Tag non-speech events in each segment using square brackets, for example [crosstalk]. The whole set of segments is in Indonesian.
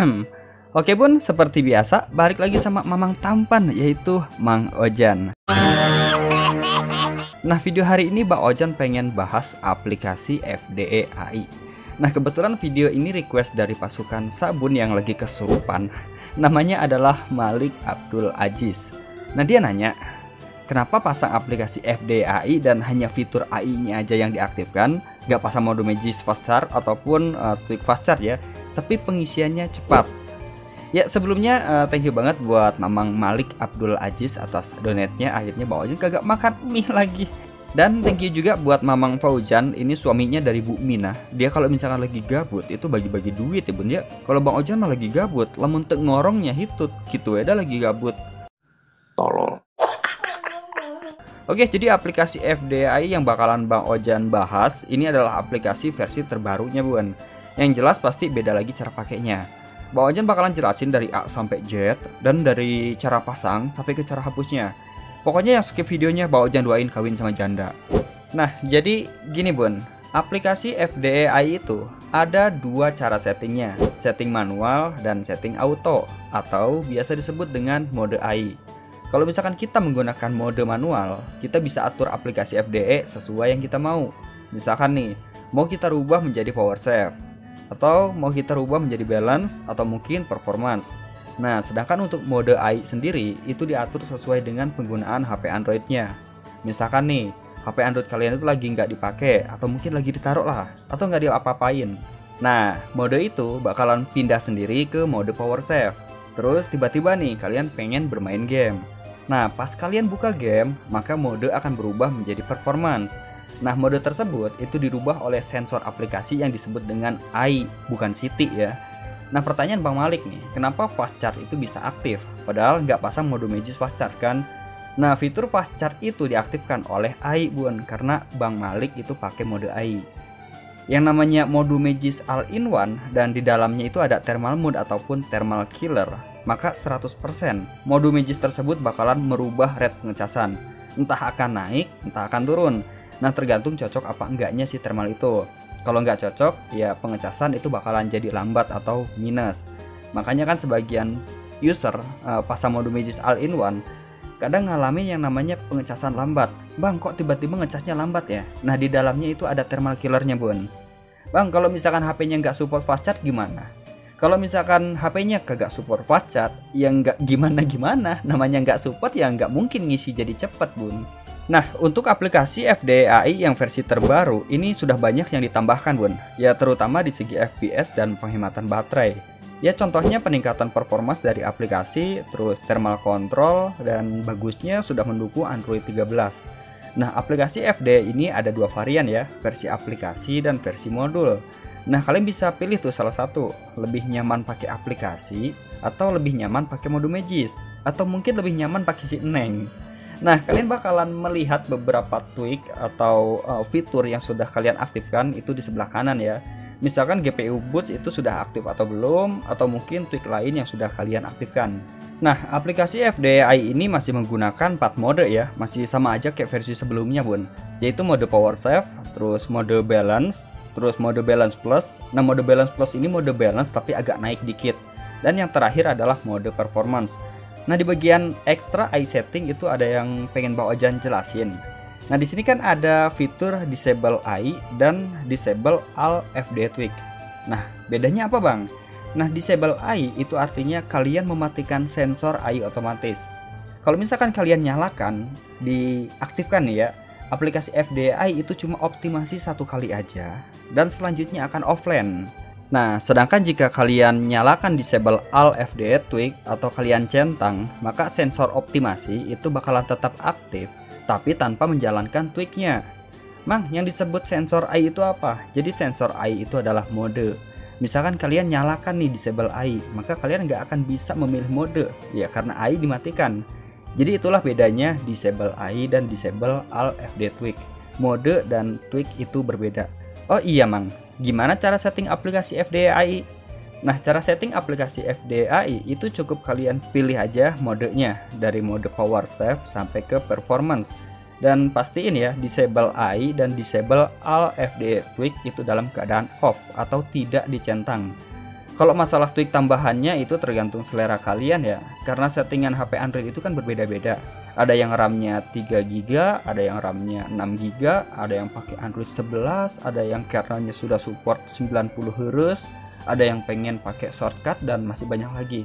[clears throat] Oke bun, seperti biasa, balik lagi sama Mamang Tampan, yaitu Mang Ojan. [laughs] Nah, video hari ini Bang Ojan pengen bahas aplikasi FDE AI. Nah, kebetulan video ini request dari pasukan sabun yang lagi kesurupan. Namanya adalah Malik Abdul Aziz. Nah, dia nanya, kenapa pasang aplikasi FDE AI dan hanya fitur AI-nya aja yang diaktifkan, nggak pasang mode Magis Fast Charge ataupun uh, Quick Fast Charge ya, tapi pengisiannya cepat. Ya sebelumnya uh, thank you banget buat Mamang Malik Abdul Aziz atas donatnya akhirnya bawanya kagak makan mie [laughs] lagi. Dan thank you juga buat Mamang Fauzan ini suaminya dari Bu Mina. Dia kalau misalkan lagi gabut itu bagi-bagi duit ya bun ya. Kalau Bang Ojan mah lagi gabut, lamun tek ngorongnya hitut gitu ya lagi gabut. Oke, jadi aplikasi FDI yang bakalan Bang Ojan bahas ini adalah aplikasi versi terbarunya, Bun. Yang jelas pasti beda lagi cara pakainya. Bang Ojan bakalan jelasin dari A sampai Z dan dari cara pasang sampai ke cara hapusnya. Pokoknya yang skip videonya Bang Ojan doain kawin sama janda. Nah, jadi gini bun, aplikasi FDE AI itu ada dua cara settingnya, setting manual dan setting auto atau biasa disebut dengan mode AI. Kalau misalkan kita menggunakan mode manual, kita bisa atur aplikasi FDE sesuai yang kita mau. Misalkan nih, mau kita rubah menjadi power save, atau mau kita rubah menjadi balance atau mungkin performance. Nah, sedangkan untuk mode AI sendiri itu diatur sesuai dengan penggunaan HP Androidnya. Misalkan nih, HP Android kalian itu lagi nggak dipakai atau mungkin lagi ditaruh lah atau nggak diapa-apain. Nah, mode itu bakalan pindah sendiri ke mode power save. Terus tiba-tiba nih kalian pengen bermain game. Nah, pas kalian buka game, maka mode akan berubah menjadi performance. Nah, mode tersebut itu dirubah oleh sensor aplikasi yang disebut dengan AI, bukan City ya. Nah, pertanyaan Bang Malik nih, kenapa fast charge itu bisa aktif? Padahal nggak pasang mode Magis fast charge kan? Nah, fitur fast charge itu diaktifkan oleh AI, Bun, karena Bang Malik itu pakai mode AI. Yang namanya mode Magis All-in-One dan di dalamnya itu ada thermal mode ataupun thermal killer, maka 100% mode Magis tersebut bakalan merubah rate pengecasan. Entah akan naik, entah akan turun. Nah tergantung cocok apa enggaknya si thermal itu. Kalau nggak cocok, ya pengecasan itu bakalan jadi lambat atau minus. Makanya kan sebagian user uh, pasang mode Magis All-in-One kadang ngalamin yang namanya pengecasan lambat. Bang, kok tiba-tiba ngecasnya lambat ya? Nah, di dalamnya itu ada thermal killernya, Bun. Bang, kalau misalkan HP-nya nggak support fast charge gimana? Kalau misalkan HP-nya kagak support fast charge, ya nggak gimana-gimana. Namanya nggak support ya nggak mungkin ngisi jadi cepet, Bun. Nah, untuk aplikasi FDAI yang versi terbaru ini sudah banyak yang ditambahkan, Bun. Ya, terutama di segi FPS dan penghematan baterai. Ya, contohnya peningkatan performa dari aplikasi, terus thermal control, dan bagusnya sudah mendukung Android 13. Nah, aplikasi FD ini ada dua varian ya, versi aplikasi dan versi modul. Nah, kalian bisa pilih tuh salah satu, lebih nyaman pakai aplikasi atau lebih nyaman pakai mode Magis atau mungkin lebih nyaman pakai si Neng. Nah, kalian bakalan melihat beberapa tweak atau uh, fitur yang sudah kalian aktifkan itu di sebelah kanan ya. Misalkan GPU boost itu sudah aktif atau belum, atau mungkin tweak lain yang sudah kalian aktifkan. Nah, aplikasi FDI ini masih menggunakan 4 mode ya, masih sama aja kayak versi sebelumnya bun, yaitu mode power save, terus mode balance, terus mode balance plus. Nah, mode balance plus ini mode balance tapi agak naik dikit. Dan yang terakhir adalah mode performance. Nah di bagian extra eye setting itu ada yang pengen bawa Ojan jelasin. Nah di sini kan ada fitur disable eye dan disable all FD tweak. Nah bedanya apa bang? Nah disable eye itu artinya kalian mematikan sensor eye otomatis. Kalau misalkan kalian nyalakan, diaktifkan ya, aplikasi FDI itu cuma optimasi satu kali aja dan selanjutnya akan offline. Nah, sedangkan jika kalian nyalakan disable all FDE tweak atau kalian centang, maka sensor optimasi itu bakalan tetap aktif, tapi tanpa menjalankan tweaknya. Mang, yang disebut sensor AI itu apa? Jadi sensor AI itu adalah mode. Misalkan kalian nyalakan nih disable AI, maka kalian nggak akan bisa memilih mode, ya karena AI dimatikan. Jadi itulah bedanya disable AI dan disable all FD tweak. Mode dan tweak itu berbeda. Oh iya mang, gimana cara setting aplikasi FDAI? Nah, cara setting aplikasi FDAI itu cukup kalian pilih aja modenya dari mode power save sampai ke performance. Dan pastiin ya, disable AI dan disable all FDA tweak itu dalam keadaan off atau tidak dicentang. Kalau masalah tweak tambahannya itu tergantung selera kalian ya. Karena settingan HP Android itu kan berbeda-beda. Ada yang RAM-nya 3 GB, ada yang RAM-nya 6 GB, ada yang pakai Android 11, ada yang kernelnya sudah support 90 Hz, ada yang pengen pakai shortcut dan masih banyak lagi.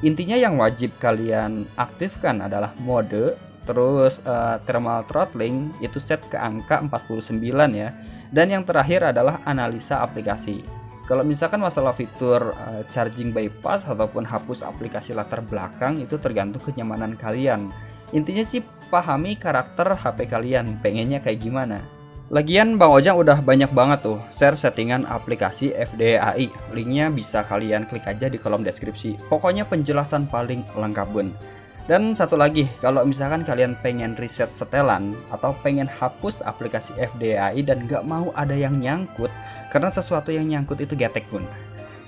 Intinya yang wajib kalian aktifkan adalah mode, terus uh, thermal throttling itu set ke angka 49 ya. Dan yang terakhir adalah analisa aplikasi. Kalau misalkan masalah fitur uh, charging bypass ataupun hapus aplikasi latar belakang itu tergantung kenyamanan kalian. Intinya sih pahami karakter HP kalian, pengennya kayak gimana. Lagian Bang Ojang udah banyak banget tuh share settingan aplikasi FDAI. Linknya bisa kalian klik aja di kolom deskripsi. Pokoknya penjelasan paling lengkap bun. Dan satu lagi, kalau misalkan kalian pengen reset setelan atau pengen hapus aplikasi FDAI dan nggak mau ada yang nyangkut, karena sesuatu yang nyangkut itu getek pun.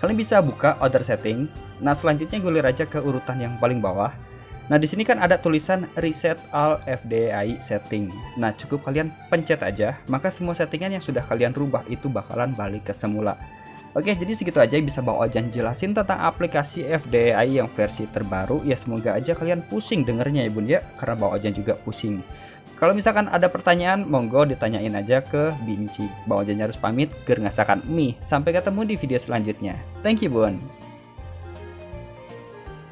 Kalian bisa buka order setting. Nah, selanjutnya gulir aja ke urutan yang paling bawah. Nah, di sini kan ada tulisan reset all FDAI setting. Nah, cukup kalian pencet aja, maka semua settingan yang sudah kalian rubah itu bakalan balik ke semula. Oke, jadi segitu aja bisa Bang Ojan jelasin tentang aplikasi FDI yang versi terbaru. Ya semoga aja kalian pusing dengernya ya Bun ya, karena Bang Ojan juga pusing. Kalau misalkan ada pertanyaan, monggo ditanyain aja ke Binci. Bang Ojan harus pamit, ger ngasakan mie. Sampai ketemu di video selanjutnya. Thank you Bun.